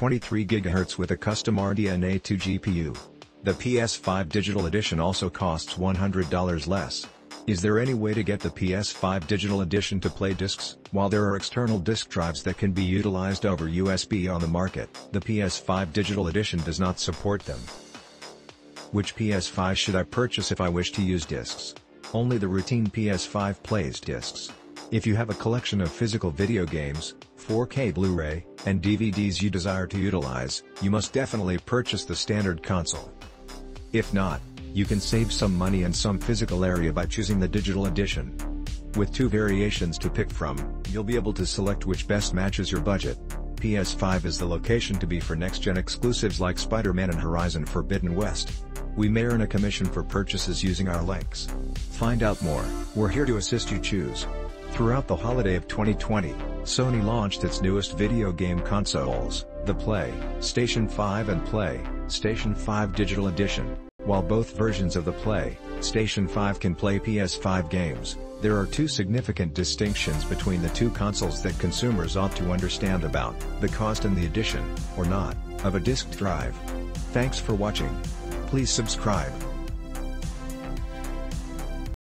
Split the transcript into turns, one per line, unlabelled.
23 GHz with a custom RDNA 2 GPU. The PS5 Digital Edition also costs $100 less. Is there any way to get the PS5 Digital Edition to play discs? While there are external disk drives that can be utilized over USB on the market, the PS5 Digital Edition does not support them. Which PS5 should I purchase if I wish to use discs? Only the routine PS5 plays discs. If you have a collection of physical video games, 4K Blu-ray, and DVDs you desire to utilize, you must definitely purchase the standard console. If not, you can save some money and some physical area by choosing the digital edition. With two variations to pick from, you'll be able to select which best matches your budget. PS5 is the location to be for next-gen exclusives like Spider-Man and Horizon Forbidden West. We may earn a commission for purchases using our links. Find out more, we're here to assist you choose. Throughout the holiday of 2020, Sony launched its newest video game consoles, the Play, Station 5 and Play, Station 5 Digital Edition. While both versions of the Play, Station 5 can play PS5 games, there are two significant distinctions between the two consoles that consumers ought to understand about, the cost and the addition, or not, of a disk drive. Thanks for watching. Please subscribe.